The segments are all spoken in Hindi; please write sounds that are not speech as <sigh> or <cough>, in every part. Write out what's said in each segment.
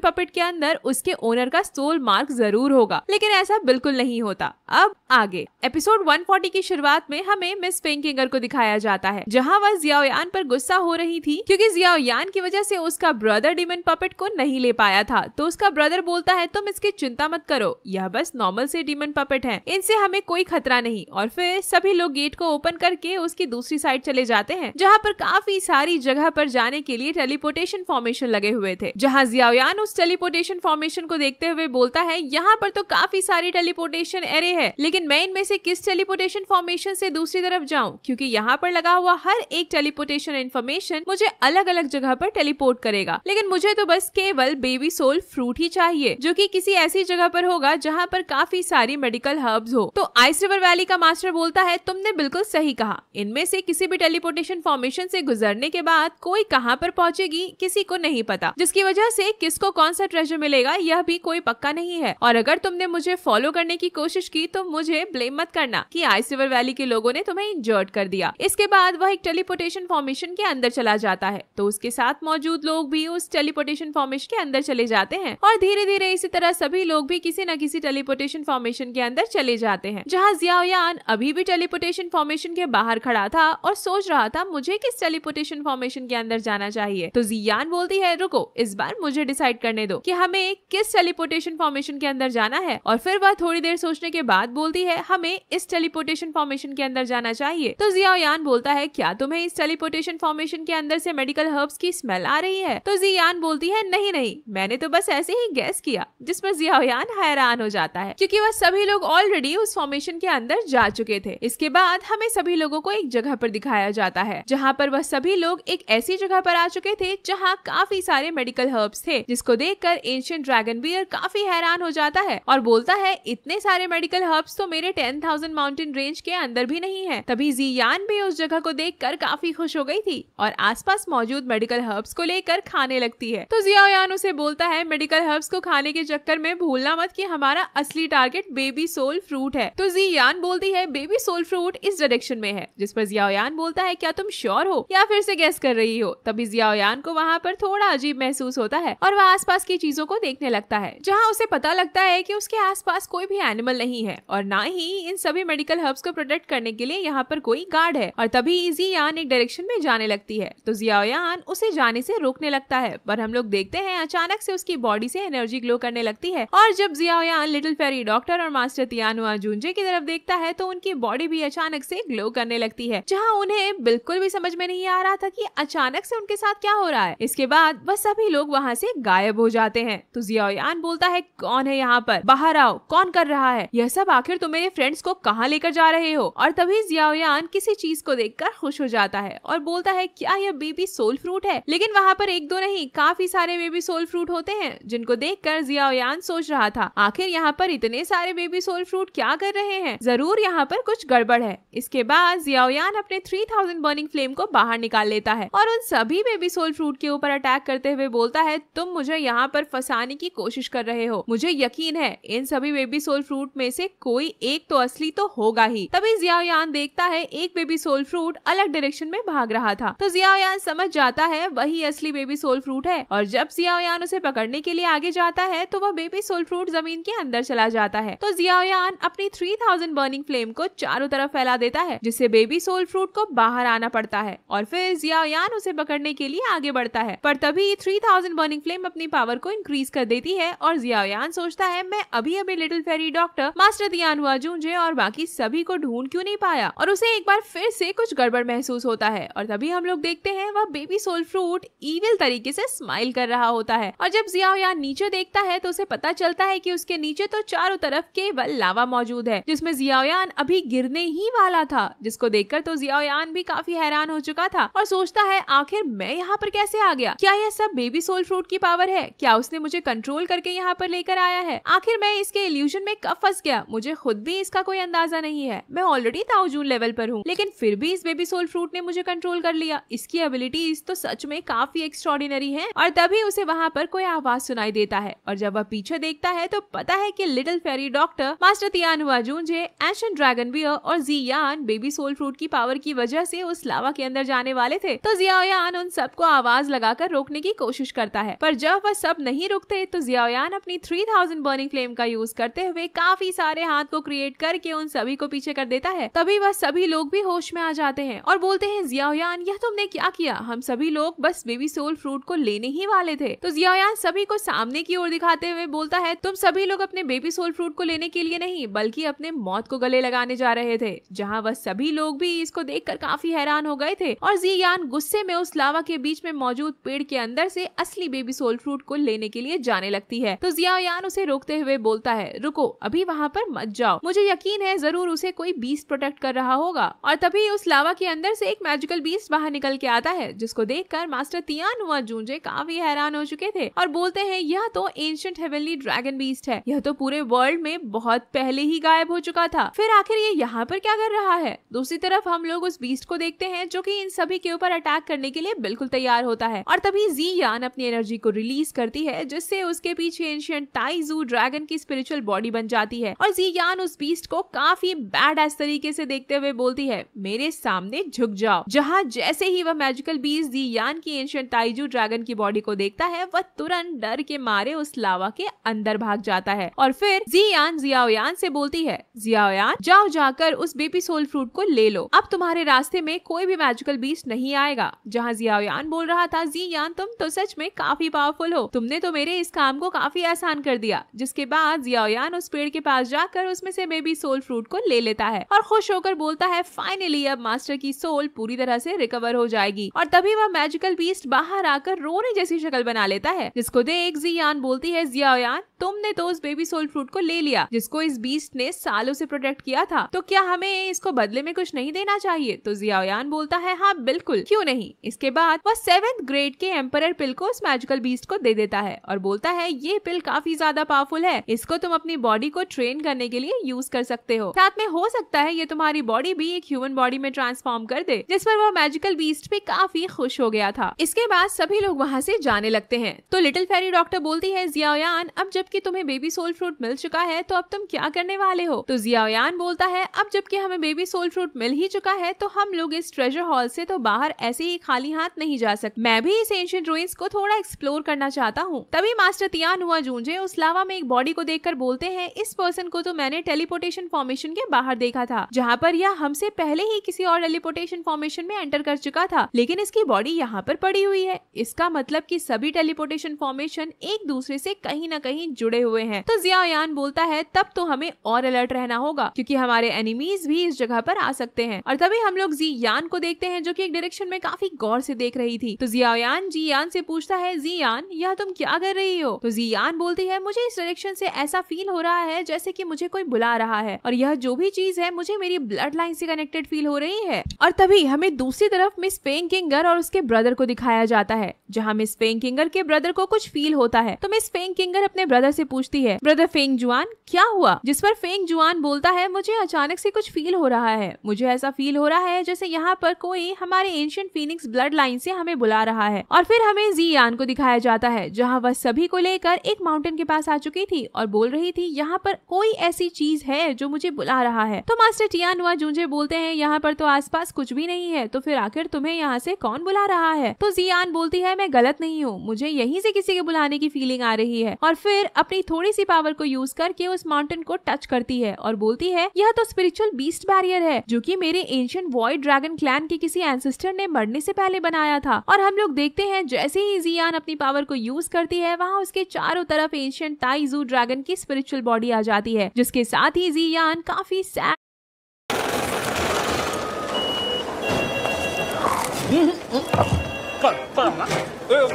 डीमन पपेट के अंदर उसके ओनर का सोल मार्क ज़रूर होगा। लेकिन ऐसा बिल्कुल नहीं होता। अब आगे। एपिसोड 140 की शुरुआत में हमें मिस पेंकिंगर को दिखाया जाता है, जहाँ वह जियाओयान पर गुस्सा हो रही थी, क्योंकि जियाओयान की वजह से उसका ब्रदर डीमन पपेट को नहीं ले पाया था। तो उसका ब्रदर बोलता है, तुम इसकी चिंता मत करो। यह बस नॉर्मल से डीमन पपेट है। इनसे हमें कोई खतरा नहीं। और फिर सभी लोग गेट को ओपन करके उसकी दूसरी साइड चले जाते हैं, जहाँ पर काफ़ी सारी जगह पर जाने के लिए टेलीपोर्टेशन फॉर्मेशन लगे हुए थे, जहाँ जियाओयान टेलीपोर्टेशन फॉर्मेशन को देखते हुए बोलता है, यहाँ पर तो काफ़ी सारी टेलीपोर्टेशन एरे है, लेकिन मैं इनमें से किस टेलीपोर्टेशन फॉर्मेशन से दूसरी तरफ़ जाऊँ? क्योंकि यहाँ पर लगा हुआ हर एक टेलीपोर्टेशन इन्फॉर्मेशन मुझे अलग अलग जगह पर टेलीपोर्ट करेगा। लेकिन मुझे तो बस केवल बेबी सोल फ्रूट ही चाहिए, जो कि किसी ऐसी जगह पर होगा जहाँ पर काफ़ी सारी मेडिकल हर्ब्स हो। तो आइस रिवर वैली का मास्टर बोलता है, तुमने बिल्कुल सही कहा। इनमें से किसी भी टेलीपोर्टेशन फॉर्मेशन से गुजरने के बाद कोई कहाँ पर पहुंचेगी किसी को नहीं पता, जिसकी वजह से किसको कौन सा ट्रेजर मिलेगा, यह भी कोई पक्का नहीं है। और अगर तुमने मुझे फॉलो करने की कोशिश की तो मुझे ब्लेम मत करना कि आइस रिवर वैली के लोगों ने तुम्हें इंजर्ट कर दिया। इसके बाद वह एक टेलीपोर्टेशन फॉर्मेशन के अंदर चला जाता है। तो उसके साथ मौजूद लोग भी उस टेलीपोर्टेशन फॉर्मेशन के अंदर चले जाते हैं। और धीरे धीरे इसी तरह सभी लोग भी किसी न किसी टेलीपोर्टेशन फॉर्मेशन के अंदर चले जाते हैं। जहाँ जियाओयान अभी भी टेलीपोर्टेशन फॉर्मेशन के बाहर खड़ा था और सोच रहा था, मुझे किस टेलीपोर्टेशन फॉर्मेशन के अंदर जाना चाहिए? तो जियान बोलती है, रुको, इस बार मुझे डिसाइड करने दो कि हमें किस टेलीपोर्टेशन फॉर्मेशन के अंदर जाना है। और फिर वह थोड़ी देर सोचने के बाद बोलती है, हमें इस टेलीपोर्टेशन फॉर्मेशन के अंदर जाना चाहिए। तो जियाओयान बोलता है, क्या तुम्हें इस टेलीपोर्टेशन फॉर्मेशन के अंदर से मेडिकल हर्ब्स की स्मेल आ रही है? तो जियान बोलती है, नहीं नहीं, मैंने तो बस ऐसे ही गैस किया जिस पर जियाओयान हैरान हो जाता है, क्योंकि वह सभी लोग ऑलरेडी उस फॉर्मेशन के अंदर जा चुके थे। इसके बाद हमें सभी लोगों को एक जगह पर दिखाया जाता है, जहाँ पर वह सभी लोग एक ऐसी जगह पर आ चुके थे, जहाँ काफ़ी सारे मेडिकल हर्ब्स थे, जिसको देखकर एंशियंट ड्रैगन बियर काफ़ी हैरान हो जाता है और बोलता है, इतने सारे मेडिकल हर्ब्स तो मेरे टेन थाउज़ेंड माउंटेन रेंज के अंदर भी नहीं है। तभी जियान भी उस जगह को देखकर काफ़ी खुश हो गई थी और आसपास मौजूद मेडिकल हर्ब्स को लेकर खाने लगती है। तो जियायान उसे बोलता है मेडिकल हर्ब्स को खाने के चक्कर में भूलना मत कि हमारा असली टारगेट बेबी सोल फ्रूट है। तो जियान बोलती है बेबी सोल फ्रूट इस डायरेक्शन में है। जिस पर जियायान बोलता है, क्या तुम श्योर हो या फिर से गैस कर रही हो? तभी जियान को वहाँ पर थोड़ा अजीब महसूस होता है और वह आसपास की चीज़ों को देखने लगता है, जहाँ उसे पता लगता है कि उसके आसपास कोई भी एनिमल नहीं है और ना ही इन सभी मेडिकल हर्ब्स को प्रोटेक्ट करने के लिए यहाँ पर कोई गार्ड है और तभी जियान एक डायरेक्शन में जाने लगती है। तो जियायान उसे जाने से रोकने लगता है, पर हम लोग देखते हैं अचानक से उसकी बॉडी से एनर्जी ग्लो करने लगती है और जब जियायान लिटिल फेरी डॉक्टर और मास्टर तियानुआ जूंजे की तरफ़ देखता है तो उनकी बॉडी भी अचानक से ग्लो करने लगती है, जहाँ उन्हें बिल्कुल भी समझ में नहीं आ रहा था की अचानक से उनके साथ क्या हो रहा है। इसके बाद वह सभी लोग वहाँ से गायब हो जाते हैं। तो जियायान बोलता है, कौन है यहाँ पर? बाहर आओ। कौन कर रहा है? यह सब आखिर तुम मेरे फ्रेंड्स को कहाँ लेकर जा रहे हो? और तभी जियायान किसी चीज़ को देखकर खुश हो जाता है और बोलता है, क्या यह बेबी सोल फ्रूट है? लेकिन वहाँ पर एक दो नहीं, काफ़ी सारे बेबी सोल फ्रूट होते हैं, जिनको देखकर जियायान सोच रहा था, आखिर यहाँ पर इतने सारे बेबी सोल फ्रूट क्या कर रहे हैं? ज़रूर यहाँ पर कुछ गड़बड़ है। इसके बाद जियायान अपने थ्री थाउज़ेंड बर्निंग फ्लेम को बाहर निकाल लेता है और उन सभी बेबी सोल फ्रूट के ऊपर अटैक करते हुए बोलता है, तुम मुझे यहाँ पर फंसाने की कोशिश कर रहे हो। मुझे यकीन है, इन सभी बेबी सोल फ्रूट में से कोई एक तो असली तो होगा ही। तभी जियायान देखता है, एक बेबी सोल फ्रूट अलग डायरेक्शन में भाग रहा था। तो जियायान समझ जाता है, वही असली बेबी सोल फ्रूट है। और जब जियायान उसे पकड़ने के लिए आगे जाता है तो वह बेबी सोल फ्रूट ज़मीन के अंदर चला जाता है। तो जियायान अपनी थ्री थाउज़ेंड बर्निंग फ्लेम को चारों तरफ़ फैला देता है, जिससे बेबी सोल फ्रूट को बाहर आना पड़ता है। और फिर जियायान उसे पकड़ने के लिए आगे बढ़ता है। पर तभी थ्री थाउज़ेंड बर्निंग फ्लेम अपनी पावर को इंक्रीज कर देती है और जियायान सोचता है, मैं अभी अभी little fairy doctor master Tianhua जूंजे और बाकी सभी को ढूंढ क्यों नहीं पाया? और उसे एक बार फिर से कुछ गड़बड़ महसूस होता है और तभी हम लोग देखते हैं वह बेबी सोल फ्रूट ईविल तरीके से स्माइल कर रहा होता है। और जब जियायान नीचे देखता है तो उसे पता चलता है की उसके नीचे तो चारों तरफ़ केवल लावा मौजूद है, जिसमें जियायान अभी गिरने ही वाला था, जिसको देखकर तो जियायान भी काफ़ी हैरान हो चुका था और सोचता है, आखिर मैं यहाँ पर कैसे आ गया? क्या यह सब बेबी सोल फ्रूट की पावर है? क्या उसने मुझे कंट्रोल करके यहाँ पर लेकर आया है? आखिर मैं इसके इल्यूजन में कब फंस गया? मुझे खुद भी इसका कोई अंदाज़ा नहीं है। मैं ऑलरेडी ताउजून लेवल पर हूँ, लेकिन फिर भी इस बेबी सोल फ्रूट ने मुझे कंट्रोल कर लिया। इसकी एबिलिटीज तो सच में काफ़ी एक्स्ट्रॉर्डिनरी है, और तभी उसे वहाँ पर कोई आवाज़ सुनाई देता है, और जब वह पीछे देखता है तो पता है की little fairy doctor master Tianhua जूंजे ancient dragon bear और जियान बेबी सोल फ्रूट की पावर की वजह से उस लावा के अंदर जाने वाले थे तो जियान उन सबको आवाज़ लगाकर रोकने की कोशिश करता है। पर जब वह वह सब नहीं रुकते तो जियायान अपनी 3000 बर्निंग फ्लेम का यूज़ करते हुए काफ़ी सारे हाथ को क्रिएट करके उन सभी को पीछे कर देता है। तभी वह सभी लोग भी होश में आ जाते हैं और बोलते हैं जियायान यह तुमने क्या किया? हम सभी लोग बस बेबी सोल फ्रूट को लेने ही वाले थे। तो जियायान सभी को सामने की ओर दिखाते हुए बोलता है, तुम सभी लोग अपने बेबी सोल फ्रूट को लेने के लिए नहीं, बल्कि अपने मौत को गले लगाने जा रहे थे, जहाँ वह सभी लोग भी इसको देख काफ़ी हैरान हो गए थे। और जियान गुस्से में उस लावा के बीच में मौजूद पेड़ के अंदर से असली बेबी सोल फ्रूट को लेने के लिए जाने लगती है। तो जियायान उसे रोकते हुए बोलता है, रुको, अभी वहाँ पर मत जाओ। मुझे यकीन है, ज़रूर उसे कोई बीस प्रोटेक्ट कर रहा होगा। और तभी उस लावा के अंदर से एक मैजिकल बीस बाहर निकल के आता है, जिसको देखकर मास्टर तियान हुआ जूंजे काफ़ी हैरान हो चुके थे और बोलते हैं, यह तो एंशियंट हेवनली ड्रैगन बीस्ट है। यह तो पूरे वर्ल्ड में बहुत पहले ही गायब हो चुका था। फिर आखिर ये यहाँ पर क्या कर रहा है? दूसरी तरफ़ हम लोग उस बीस्ट को देखते हैं, जो कि इन सभी के ऊपर अटैक करने के लिए बिल्कुल तैयार होता है। और तभी जी यान अपनी एनर्जी को रिलीज़ करती है, जिससे उसके पीछे एंशियंट टाइजू ड्रैगन की स्पिरिचुअल बॉडी बन जाती है और जी यान उस बीस्ट को काफ़ी बैड एस तरीके से देखते हुए बोलती है, मेरे सामने झुक जाओ। जहाँ जैसे ही वह मैजिकल बीस्ट जी यान की एंशियंट टाइजू ड्रैगन की बॉडी को देखता है, वह तुरंत डर के मारे उस लावा के अंदर भाग जाता है और फिर जियान से बोलती है जियाओयान जाओ जाकर उस बेबी सोल फ्रूट को ले लो। अब तुम्हारे रास्ते में कोई भी मैजिकल बीस्ट नहीं आएगा। जहाँ जियाओयान बोल रहा था जियान तुम तो सच में काफ़ी पावरफुल हो तुमने तो मेरे इस काम को काफ़ी आसान कर दिया, जिसके बाद जियाओयान उस पेड़ के पास जाकर उसमें से बेबी सोल फ्रूट को ले लेता है और खुश होकर बोलता है फाइनली अब मास्टर की सोल पूरी तरह से रिकवर हो जाएगी। और तभी वह मैजिकल बीस्ट बाहर आकर रोने जैसी शक्ल बना लेता है, जिसको देख जियान बोलती है, जियाओयान, तुमने तो उस बेबी सोल फ्रूट को ले लिया, जिसको इस बीस्ट ने सालों से प्रोटेक्ट किया था। तो क्या हमें इसको बदले में कुछ नहीं देना चाहिए? तो जियायान बोलता है हाँ बिल्कुल, क्यों नहीं? इसके बाद वह सेवेंथ ग्रेड के एम्पर पिल को उस मैजिकल बीस्ट को दे देता है और बोलता है, ये पिल काफ़ी ज़्यादा पावरफुल है। इसको तुम अपनी बॉडी को ट्रेन करने के लिए यूज़ कर सकते हो। साथ में हो सकता है ये तुम्हारी बॉडी भी एक ह्यूमन बॉडी में ट्रांसफॉर्म कर दे, जिस पर वह मैजिकल बीस्ट भी काफ़ी खुश हो गया था। इसके बाद सभी लोग वहाँ से जाने लगते हैं। तो लिटिल फेरी डॉक्टर बोलती है जियायान अब जबकि तुम्हें बेबी सोल फ्रूट मिल चुका है तो अब तुम क्या करने वाले हो? तो जियायान बोलता है, अब जबकि हमें बेबी सोल फ्रूट मिल ही चुका है तो हम लोग इस ट्रेजर हॉल से तो बाहर ऐसे ही खाली हाथ नहीं जा सकते। मैं भी इस एंशियंट रूइंस को थोड़ा एक्सप्लोर करना चाहता हूँ। तभी मास्टर तियान हुआ जूंजे उस लावा में एक बॉडी को देखकर बोलते हैं, इस पर्सन को तो मैंने टेलीपोर्टेशन फॉर्मेशन के बाहर देखा था, जहाँ पर यह हमसे पहले ही किसी और टेलीपोर्टेशन फॉर्मेशन में एंटर कर चुका था, लेकिन इसकी बॉडी यहाँ पर पड़ी हुई है। इसका मतलब की सभी टेलीपोर्टेशन फॉर्मेशन एक दूसरे से कहीं न कहीं जुड़े हुए हैं। तो जियान बोलता है, तब तो हमें और अलर्ट रहना होगा, क्योंकि हमारे एनिमीज भी इस जगह पर आ सकते हैं। और तभी हम लोग जियान को देखते हैं, जो कि एक डायरेक्शन में काफ़ी गौर से देख रही थी। तो जियायान जियान से पूछता है जियान यह तुम क्या कर रही हो? तो जियान बोलती है, मुझे इस डायरेक्शन से ऐसा फील हो रहा है जैसे कि मुझे कोई बुला रहा है और यह जो भी चीज़ है, मुझे मेरी ब्लड लाइन से कनेक्टेड फील हो रही है। और तभी हमें दूसरी तरफ़ मिस पेंग किंगर और उसके ब्रदर को दिखाया जाता है, जहाँ मिस पेंग किंगर के ब्रदर को कुछ फील होता है। तो मिस पेंग किंगर अपने ब्रदर से पूछती है ब्रदर फेंग जुआन क्या हुआ? जिस पर फेंग जुआन बोलता है, मुझे अचानक से कुछ फील हो रहा है। मुझे ऐसा फील हो रहा है जैसे यहाँ पर कोई हमारे एंशियंट फीनिक्स ब्लड लाइन से हमें बुला रहा है। और फिर हमें जियान को दिखाया जाता है, जहाँ वह सभी को लेकर एक माउंटेन के पास आ चुकी थी और बोल रही थी, यहाँ पर कोई ऐसी चीज़ है जो मुझे बुला रहा है। तो मास्टर टियान हुआ जूझे बोलते हैं, यहाँ पर तो आसपास कुछ भी नहीं है तो फिर आखिर तुम्हें यहाँ से कौन बुला रहा है? तो जियान बोलती है, मैं गलत नहीं हूँ, मुझे यहीं से किसी के बुलाने की फीलिंग आ रही है। और फिर अपनी थोड़ी सी पावर को यूज़ करके उस माउंटेन को टच करती है और बोलती है, यह तो स्पिरिचुअल बीस्ट बैरियर है, जो कि मेरे एंशियंट वॉइड ड्रैगन क्लैन के किसी एंसेस्टर ने मरने से पहले बनाया था। और हम लोग देखते हैं, जैसे ही जियान अपनी पावर को यूज़ करती है, वहाँ उसके चारों तरफ़ एंशियंट ताइजू ड्रैगन की स्पिरिचुअल बॉडी आ जाती है, जिसके साथ ही जियान काफ़ी सैड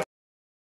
<laughs>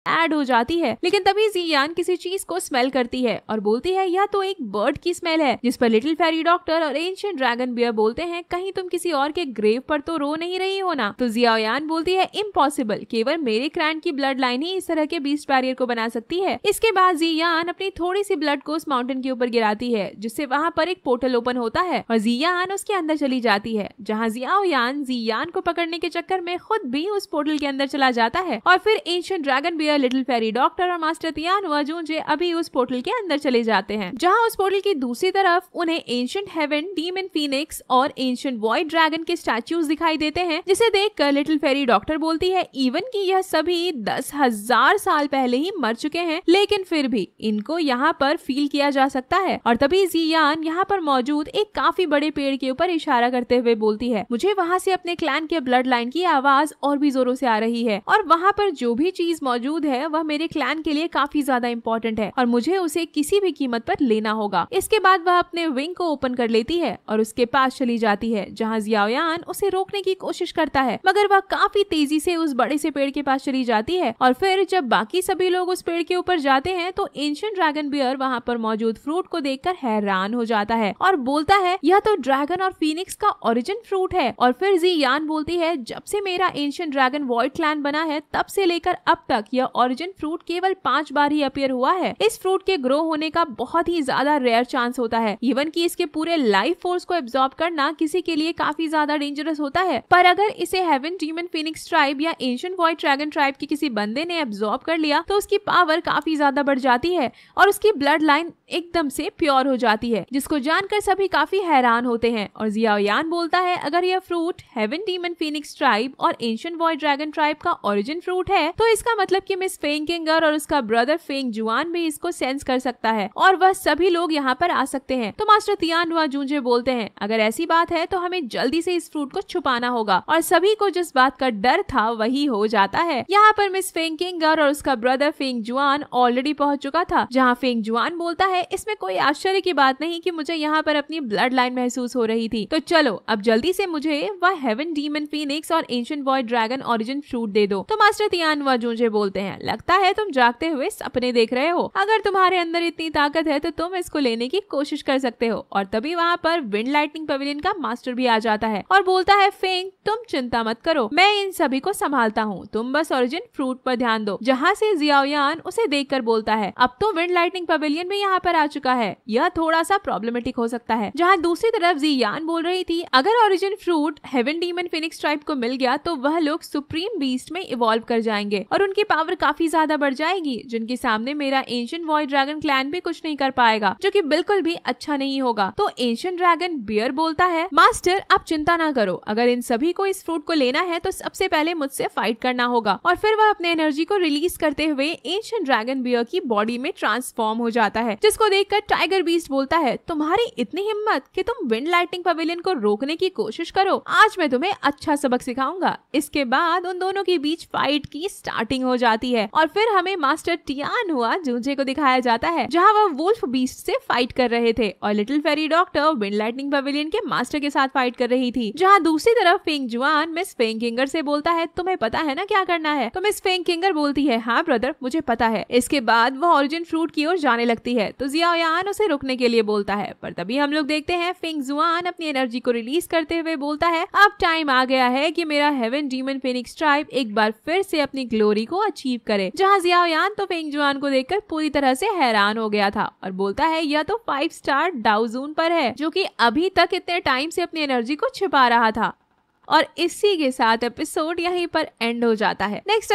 ऐड हो जाती है, लेकिन तभी जियान किसी चीज़ को स्मेल करती है और बोलती है, यह तो एक बर्ड की स्मेल है। जिस पर लिटिल फेरी डॉक्टर और एंशियंट ड्रैगन बियर बोलते हैं, कहीं तुम किसी और के ग्रेव पर तो रो नहीं रही हो ना? तो जियायान बोलती है इम्पॉसिबल केवल मेरे क्रैंड की ब्लड लाइन ही इस तरह के बीस्ट बैरियर को बना सकती है। इसके बाद जियान अपनी थोड़ी सी ब्लड को उस माउंटेन के ऊपर गिराती है, जिससे वहाँ पर एक पोर्टल ओपन होता है और जियान उसके अंदर चली जाती है, जहाँ जियाओयान जियान को पकड़ने के चक्कर में खुद भी उस पोर्टल के अंदर चला जाता है और फिर ancient dragon bear bear little fairy doctor और मास्टर तियान हुआ जूझे अभी उस पोर्टल के अंदर चले जाते हैं, जहाँ उस पोर्टल की दूसरी तरफ़ उन्हें एंशियंट हेवन डीम डीमन फीनिक्स और एंशियंट वॉइड ड्रैगन के स्टैच्यूज दिखाई देते हैं, जिसे देखकर लिटिल फेरी डॉक्टर बोलती है इवन की यह सभी दस हज़ार साल पहले ही मर चुके हैं, लेकिन फिर भी इनको यहाँ पर फील किया जा सकता है। और तभी जियान यहाँ पर मौजूद एक काफ़ी बड़े पेड़ के ऊपर इशारा करते हुए बोलती है, मुझे वहाँ से अपने क्लैन के ब्लड लाइन की आवाज़ और भी जोरों से आ रही है और वहाँ पर जो भी चीज़ मौजूद है, वह मेरे क्लैन के लिए काफ़ी ज़्यादा इम्पोर्टेंट है और मुझे उसे किसी भी कीमत पर लेना होगा। इसके बाद वह अपने विंग को ओपन कर लेती है और उसके पास चली जाती है, जहाँ जियायान उसे रोकने की कोशिश करता है। मगर वह काफ़ी तेज़ी से उस बड़े से पेड़ के पास चली जाती है और फिर जब बाकी सभी लोग उस पेड़ के ऊपर जाते हैं तो एंशियंट ड्रैगन बियर वहाँ पर मौजूद फ्रूट को देखकर हैरान हो जाता है और बोलता है, यह तो ड्रैगन और फीनिक्स का ओरिजिन फ्रूट है। और फिर जीयान बोलती है, जब से मेरा एंशियंट ड्रैगन वॉइड क्लैन बना है, तब से लेकर अब तक यह ओरिजिन फ्रूट केवल पाँच बार ही अपियर हुआ है। इस फ्रूट के ग्रो होने का बहुत ही ज़्यादा रेयर चांस होता है। इवन की इसके पूरे लाइफ फोर्स को एब्जॉर्ब करना किसी के लिए काफ़ी ज़्यादा डेंजरस होता है। पर अगर इसे हेवन डीमन फिनिक्स ट्राइब या एंशियंट वॉइड ड्रैगन ट्राइब के किसी बंदे ने एब्जॉर्ब कर लिया तो उसकी पावर काफ़ी ज़्यादा बढ़ जाती है और उसकी ब्लड लाइन एकदम से प्योर हो जाती है, जिसको जानकर सभी काफ़ी हैरान होते हैं। और जियायान बोलता है, अगर यह fruit heaven demon phoenix tribe और एंशियंट वॉइड ड्रैगन ट्राइब का ओरिजिन फ्रूट है तो इसका मतलब कि मिस फेंग किंगर और उसका ब्रदर फेंग जुआन भी इसको सेंस कर सकता है और वह सभी लोग यहाँ पर आ सकते हैं। तो मास्टर तियान हुआ जूझे बोलते हैं, अगर ऐसी बात है तो हमें जल्दी से इस फ्रूट को छुपाना होगा। और सभी को जिस बात का डर था वही हो जाता है। यहाँ पर मिस फेंग और उसका ब्रदर फेंग जुआन ऑलरेडी पहुँच चुका था, जहाँ फेंग जुआन बोलता है, इसमें कोई आश्चर्य की बात नहीं कि मुझे यहाँ पर अपनी ब्लड लाइन महसूस हो रही थी। तो चलो, अब जल्दी से मुझे वह हेवन डीमन फीनिक्स और ancient void dragon origin fruit दे दो। तो मास्टर तियान व जूझे बोलते हैं लगता है तुम जागते हुए सपने देख रहे हो। अगर तुम्हारे अंदर इतनी ताकत है तो तुम इसको लेने की कोशिश कर सकते हो। और तभी वहाँ पर विंड लाइटनिंग पवेलियन का मास्टर भी आ जाता है और बोलता है, फेंग, तुम चिंता मत करो। मैं इन सभी को संभालता हूँ। तुम बस ओरिजिन फ्रूट पर ध्यान दो। जहाँ से जियाओयान उसे देख बोलता है, अब तो विंड लाइटनिंग पवेलियन भी यहाँ पर आ चुका है। यह थोड़ा सा प्रॉब्लमेटिक हो सकता है। जहाँ दूसरी तरफ़ जियान बोल रही थी, अगर origin fruit heaven demon phoenix tribe को मिल गया तो वह लोग सुप्रीम बीस्ट में इवॉल्व कर जाएँगे और उनकी पावर काफ़ी ज़्यादा बढ़ जाएगी, जिनके सामने मेरा एंशियन वॉय ड्रैगन क्लैन भी कुछ नहीं कर पाएगा, जो कि बिल्कुल भी अच्छा नहीं होगा। तो एंशियन ड्रैगन बियर बोलता है, मास्टर, आप चिंता ना करो। अगर इन सभी को इस फ्रूट को लेना है तो सबसे पहले मुझसे फाइट करना होगा। और फिर वह अपने एनर्जी को रिलीज़ करते हुए एंशियन ड्रैगन बियर की बॉडी में ट्रांसफॉर्म हो जाता है, जिसको देखकर टाइगर बीस्ट बोलता है, तुम्हारी इतनी हिम्मत कि तुम विंड लाइटिंग पवेलियन को रोकने की कोशिश करो। आज मैं तुम्हें अच्छा सबक सिखाऊँगा। इसके बाद उन दोनों के बीच फाइट की स्टार्टिंग हो जाती है। और फिर हमें मास्टर टियान हुआ जूझे को दिखाया जाता है, जहाँ वह वुल्फ बीस्ट से फाइट कर रहे थे। और little fairy doctor wind lightning pavilion के मास्टर के साथ फाइट कर रही थी, जहाँ दूसरी तरफ़ फेंग जुआन मिस फेंग किंगर से बोलता है, तुम्हें पता है ना क्या करना है? तो मिस फेंग किंगर बोलती है हाँ ब्रदर मुझे पता है। इसके बाद वह ओरिजिन फ्रूट की ओर जाने लगती है। तो जियायान उसे रुकने के लिए बोलता है, पर तभी हम लोग देखते हैं, फेंग जुआन अपनी एनर्जी को रिलीज़ करते हुए बोलता है, अब टाइम आ गया है की मेरा हेवन डीमन फेनिक्स ट्राइब एक बार फिर से अपनी ग्लोरी को अचीव करे। जहाँ जियायान तो फेंग जुआन को देखकर पूरी तरह ऐसी हैरान हो गया था और बोलता है, यह तो फाइव स्टार डाउजून पर है, जो की अभी तक इतने टाइम ऐसी अपनी एनर्जी को छिपा रहा था। और इसी के साथ एपिसोड यहीं पर एंड हो जाता है। नेक्स्ट